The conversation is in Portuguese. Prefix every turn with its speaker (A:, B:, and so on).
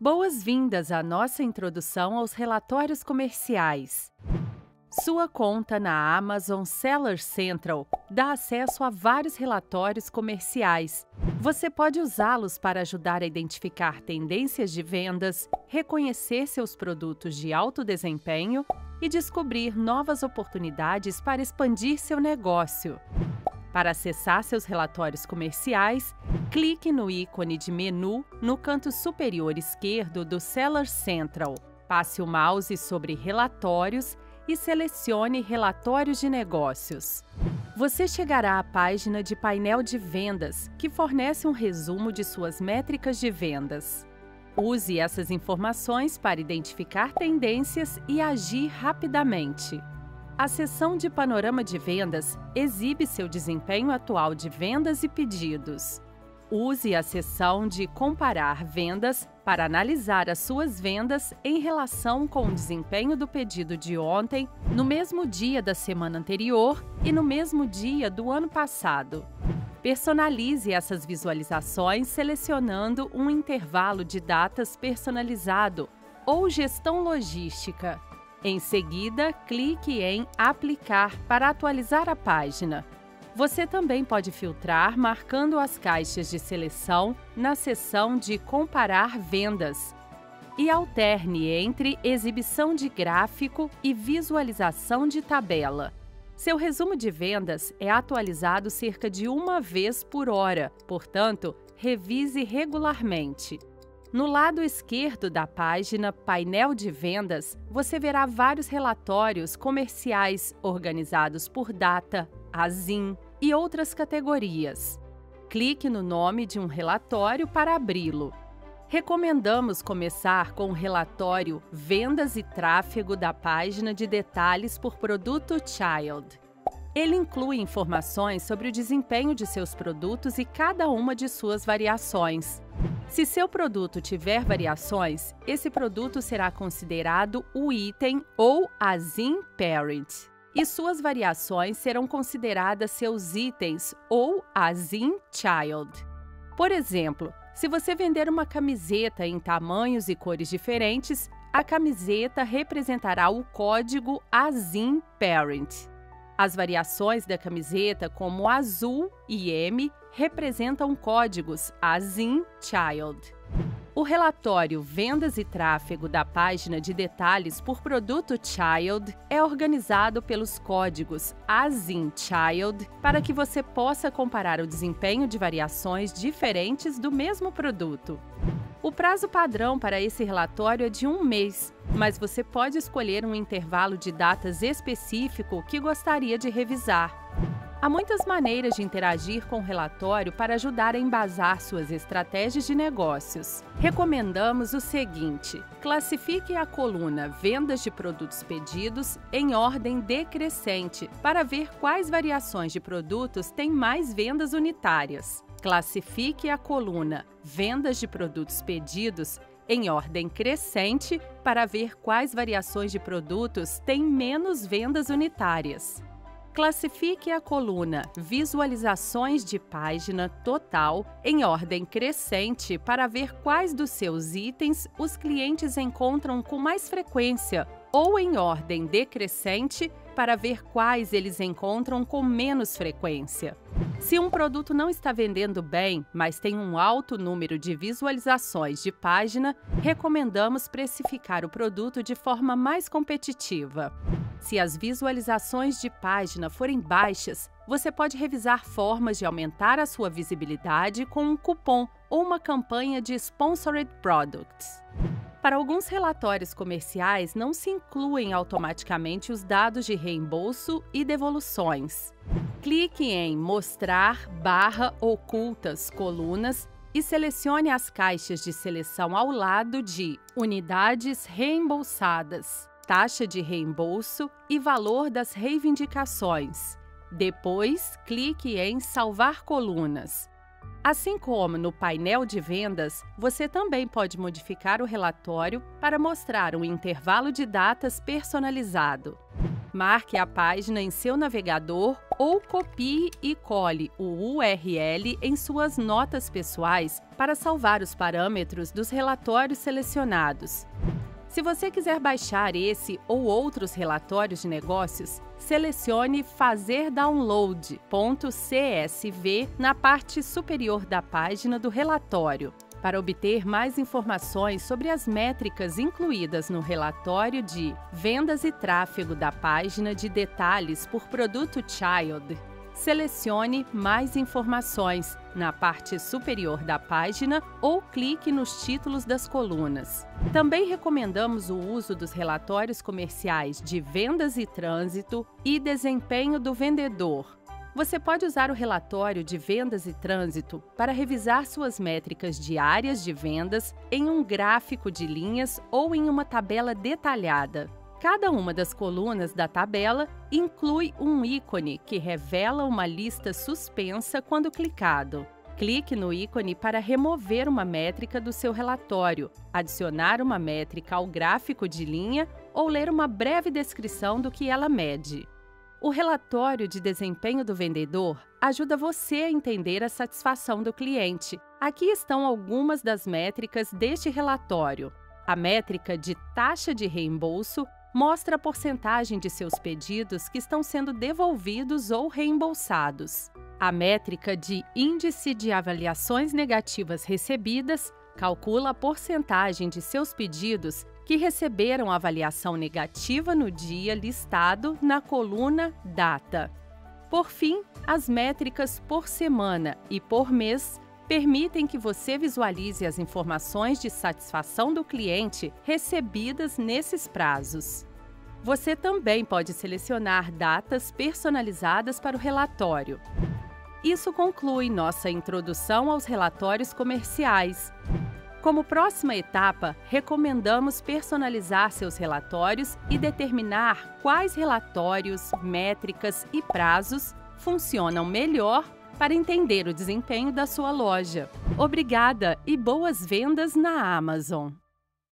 A: Boas-vindas à nossa introdução aos relatórios comerciais. Sua conta na Amazon Seller Central dá acesso a vários relatórios comerciais. Você pode usá-los para ajudar a identificar tendências de vendas, reconhecer seus produtos de alto desempenho e descobrir novas oportunidades para expandir seu negócio. Para acessar seus relatórios comerciais, clique no ícone de menu no canto superior esquerdo do Seller Central. Passe o mouse sobre Relatórios e selecione Relatórios de Negócios. Você chegará à página de painel de vendas, que fornece um resumo de suas métricas de vendas. Use essas informações para identificar tendências e agir rapidamente. A seção de panorama de vendas exibe seu desempenho atual de vendas e pedidos. Use a seção de comparar vendas para analisar as suas vendas em relação com o desempenho do pedido de ontem, no mesmo dia da semana anterior e no mesmo dia do ano passado. Personalize essas visualizações selecionando um intervalo de datas personalizado ou gestão logística. Em seguida, clique em Aplicar para atualizar a página. Você também pode filtrar marcando as caixas de seleção na seção de Comparar vendas. E alterne entre exibição de gráfico e visualização de tabela. Seu resumo de vendas é atualizado cerca de uma vez por hora, portanto, revise regularmente. No lado esquerdo da página Painel de Vendas, você verá vários relatórios comerciais organizados por data, ASIN e outras categorias. Clique no nome de um relatório para abri-lo. Recomendamos começar com o relatório Vendas e Tráfego da página de detalhes por produto Child. Ele inclui informações sobre o desempenho de seus produtos e cada uma de suas variações. Se seu produto tiver variações, esse produto será considerado o item ou a ZIN Parent, e suas variações serão consideradas seus itens ou a ZIN Child. Por exemplo, se você vender uma camiseta em tamanhos e cores diferentes, a camiseta representará o código ASIN Parent. As variações da camiseta, como azul e M, representam códigos ASIN Child. O relatório Vendas e Tráfego da página de detalhes por produto Child é organizado pelos códigos ASIN Child para que você possa comparar o desempenho de variações diferentes do mesmo produto. O prazo padrão para esse relatório é de um mês, mas você pode escolher um intervalo de datas específico que gostaria de revisar. Há muitas maneiras de interagir com o relatório para ajudar a embasar suas estratégias de negócios. Recomendamos o seguinte: classifique a coluna Vendas de produtos pedidos em ordem decrescente para ver quais variações de produtos têm mais vendas unitárias. Classifique a coluna Vendas de produtos pedidos em ordem crescente para ver quais variações de produtos têm menos vendas unitárias. Classifique a coluna Visualizações de página total em ordem crescente para ver quais dos seus itens os clientes encontram com mais frequência, ou em ordem decrescente para ver quais eles encontram com menos frequência. Se um produto não está vendendo bem, mas tem um alto número de visualizações de página, recomendamos precificar o produto de forma mais competitiva. Se as visualizações de página forem baixas, você pode revisar formas de aumentar a sua visibilidade com um cupom ou uma campanha de Sponsored Products. Para alguns relatórios comerciais, não se incluem automaticamente os dados de reembolso e devoluções. Clique em Mostrar barra ocultas colunas e selecione as caixas de seleção ao lado de Unidades reembolsadas taxa de reembolso e valor das reivindicações. Depois, clique em Salvar colunas. Assim como no painel de vendas, você também pode modificar o relatório para mostrar um intervalo de datas personalizado. Marque a página em seu navegador ou copie e cole o URL em suas notas pessoais para salvar os parâmetros dos relatórios selecionados. Se você quiser baixar esse ou outros relatórios de negócios, selecione Fazer Download .csv na parte superior da página do relatório. Para obter mais informações sobre as métricas incluídas no relatório de vendas e tráfego da página de detalhes por produto Child, Selecione Mais informações na parte superior da página ou clique nos títulos das colunas. Também recomendamos o uso dos relatórios comerciais de vendas e trânsito e desempenho do vendedor. Você pode usar o relatório de vendas e trânsito para revisar suas métricas diárias de vendas em um gráfico de linhas ou em uma tabela detalhada. Cada uma das colunas da tabela inclui um ícone que revela uma lista suspensa quando clicado. Clique no ícone para remover uma métrica do seu relatório, adicionar uma métrica ao gráfico de linha ou ler uma breve descrição do que ela mede. O relatório de desempenho do vendedor ajuda você a entender a satisfação do cliente. Aqui estão algumas das métricas deste relatório. A métrica de taxa de reembolso mostra a porcentagem de seus pedidos que estão sendo devolvidos ou reembolsados. A métrica de Índice de Avaliações Negativas Recebidas calcula a porcentagem de seus pedidos que receberam avaliação negativa no dia listado na coluna Data. Por fim, as métricas por semana e por mês permitem que você visualize as informações de satisfação do cliente recebidas nesses prazos. Você também pode selecionar datas personalizadas para o relatório. Isso conclui nossa introdução aos relatórios comerciais. Como próxima etapa, recomendamos personalizar seus relatórios e determinar quais relatórios, métricas e prazos funcionam melhor para entender o desempenho da sua loja. Obrigada e boas vendas na Amazon!